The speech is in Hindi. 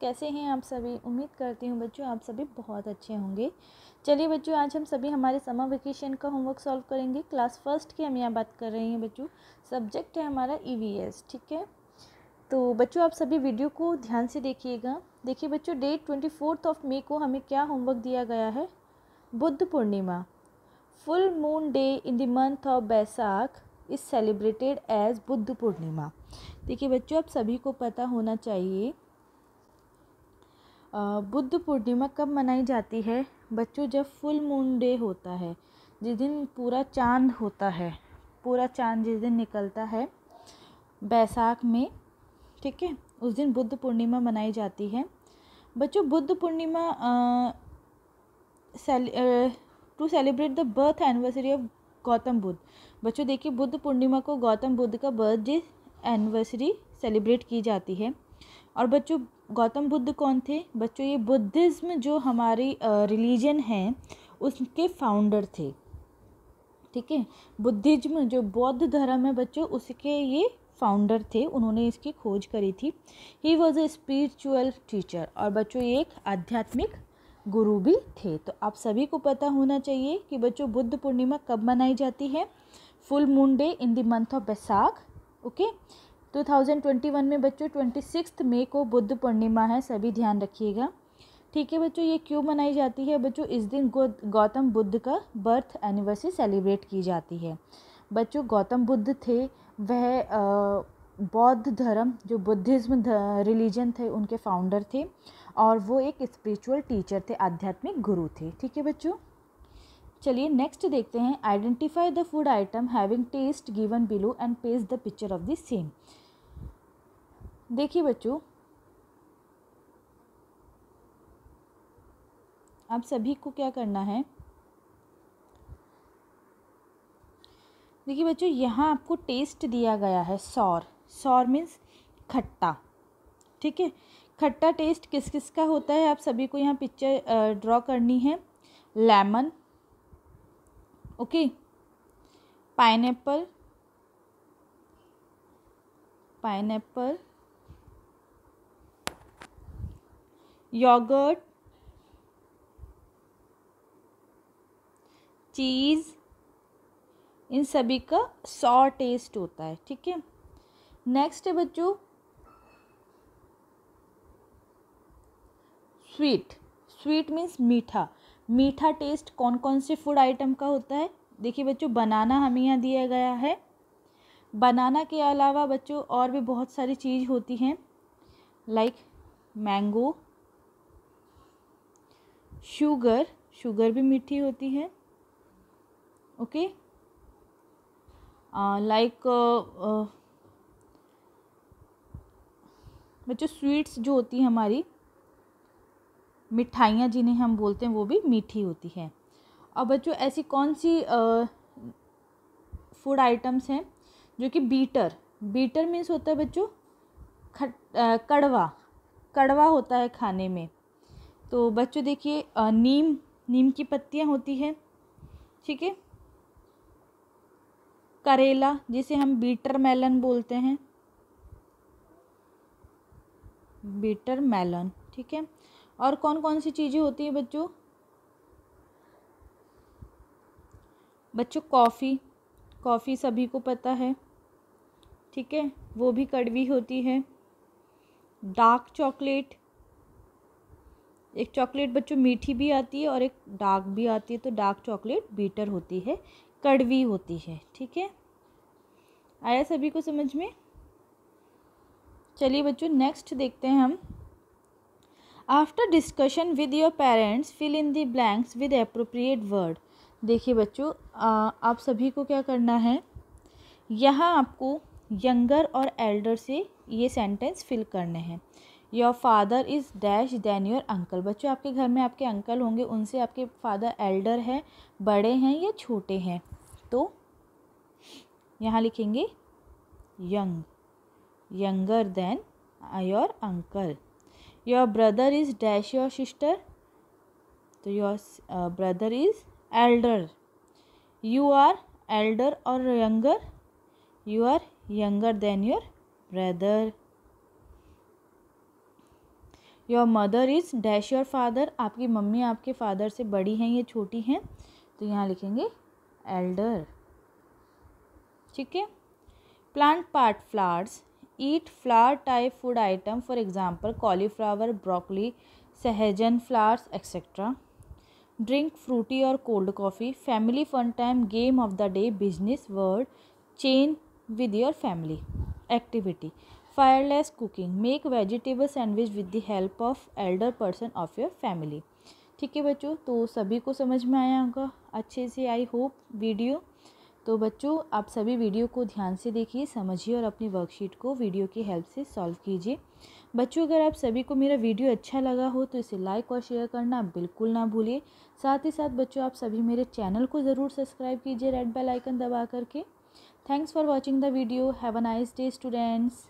कैसे हैं आप सभी? उम्मीद करती हूँ बच्चों आप सभी बहुत अच्छे होंगे। चलिए बच्चों, आज हम सभी हमारे समर वेकेशन का होमवर्क सॉल्व करेंगे। क्लास फ़र्स्ट की हम यहाँ बात कर रहे हैं बच्चों। सब्जेक्ट है हमारा ईवीएस ठीक है? तो बच्चों, आप सभी वीडियो को ध्यान से देखिएगा। देखिए बच्चों date twenty fourth of May को हमें क्या होमवर्क दिया गया है? Buddha Purnima. Full moon day in the month of Baisakh is celebrated as Buddha Purnima. देखिए बच्चों, आप सभी को पता होना चाहिए बुद्ध पूर्णिमा कब मनाई जाती है? बच्चों, जब फुल मून डे होता है, जिस दिन पूरा चाँद होता है, पूरा चाँद जिस दिन निकलता है, बैसाख में, ठीक है? उस दिन बुद्ध पूर्णिमा मनाई जाती है। बच्चों, Buddha Purnima to celebrate the birth anniversary of Gautam Buddha. बच्चों, देखिए, बुद्ध पूर्णिमा को गौतम बुद्ध का बर्थडे एनिवर्सरी सेलिब्रेट की जाती है। और बच्चों, गौतम बुद्ध कौन थे? बच्चों, ये बुद्धिज़्म जो हमारी रिलीजन है, उसके फाउंडर थे। ठीक है? बुद्धिज्म जो बौद्ध धर्म है बच्चों, उसके ये फाउंडर थे। उन्होंने इसकी खोज करी थी। He was a spiritual teacher और बच्चों, ये एक आध्यात्मिक गुरु भी थे। तो आप सभी को पता होना चाहिए कि बच्चों, बुद्ध पूर्णिमा कब मनाई जाती है? Full moon day in the month of Baisakh okay 2021 में बच्चों ट्वेंटी सिक्स मई को बुद्ध पूर्णिमा है, सभी ध्यान रखिएगा। ठीक है बच्चों, ये क्यों मनाई जाती है? बच्चों, इस दिन गौतम बुद्ध का बर्थ एनिवर्सरी सेलिब्रेट की जाती है। बच्चों, गौतम बुद्ध थे, वह बौद्ध धर्म, जो बुद्धिज़्म रिलीजन थे, उनके फाउंडर थे, और वो एक स्पिरिचुअल टीचर थे, आध्यात्मिक गुरु थे। ठीक है बच्चों? चलिए नेक्स्ट देखते हैं। Identify the food item having taste given below and page the picture of the same देखिए बच्चों, आप सभी को क्या करना है? देखिए बच्चों, यहाँ आपको टेस्ट दिया गया है सौर। सौर मीन्स खट्टा, ठीक है? खट्टा टेस्ट किस किस का होता है? आप सभी को यहाँ पिक्चर ड्रॉ करनी है। Lemon okay pineapple pineapple yogurt, cheese, इन सभी का सॉ टेस्ट होता है, ठीक है? नेक्स्ट है बच्चों स्वीट स्वीट मीन्स मीठा। मीठा टेस्ट कौन कौन से फ़ूड आइटम का होता है? देखिए बच्चों बनाना हमें यहाँ दिया गया है। बनाना के अलावा बच्चों, और भी बहुत सारी चीज़ होती हैं लाइक मैंगो शुगर शुगर भी मीठी होती है, ओके? लाइक बच्चों स्वीट्स जो होती हैं हमारी, मिठाइयाँ जिन्हें हम बोलते हैं, वो भी मीठी होती हैं। अब बच्चों, ऐसी कौन सी फ़ूड आइटम्स हैं जो कि बीटर बीटर मीन्स होता है बच्चों, खट कड़वा कड़वा होता है खाने में। तो बच्चों देखिए नीम नीम की पत्तियाँ होती हैं, ठीक है? करेला, जिसे हम बीटर मेलन बोलते हैं। बीटर मेलन, ठीक है? और कौन कौन सी चीज़ें होती हैं बच्चों? बच्चों, कॉफ़ी कॉफ़ी सभी को पता है, ठीक है? वो भी कड़वी होती है। डार्क चॉकलेट एक चॉकलेट बच्चों मीठी भी आती है और एक डार्क भी आती है तो डार्क चॉकलेट बीटर होती है, कड़वी होती है, ठीक है? आया सभी को समझ में? चलिए बच्चों नेक्स्ट देखते हैं हम। After discussion with your parents fill in the blanks with appropriate word देखिए बच्चों आप सभी को क्या करना है? यहाँ आपको यंगर और एल्डर से ये सेंटेंस फिल करने हैं। Your father is dash than your uncle बच्चों, आपके घर में आपके अंकल होंगे, उनसे आपके फादर एल्डर हैं, बड़े हैं या छोटे हैं। तो यहाँ लिखेंगे young younger than your uncle your brother is dash your sister तो your brother is elder you are elder और younger you are younger than your brother your mother is dash your father आपकी मम्मी आपके फादर से बड़ी हैं, या छोटी हैं। तो यहाँ लिखेंगे एल्डर ठीक है? Plant part flowers eat flower type food item for example cauliflower broccoli सहजन फ्लावर्स एक्सेट्रा ड्रिंक फ्रूटी और cold coffee family fun time game of the day business word chain with your family activity fireless cooking make vegetable sandwich with the help of elder person of your family ठीक है बच्चों? तो सभी को समझ में आया होगा। अच्छे से आई होप वीडियो तो बच्चों, आप सभी वीडियो को ध्यान से देखिए, समझिए और अपनी वर्कशीट को वीडियो की हेल्प से सॉल्व कीजिए। बच्चों, अगर आप सभी को मेरा वीडियो अच्छा लगा हो तो इसे लाइक और शेयर करना बिल्कुल ना भूलिए। साथ ही साथ बच्चों, आप सभी मेरे चैनल को ज़रूर सब्सक्राइब कीजिए रेड बेल आइकन दबा करके। Thanks for watching the video have a nice day students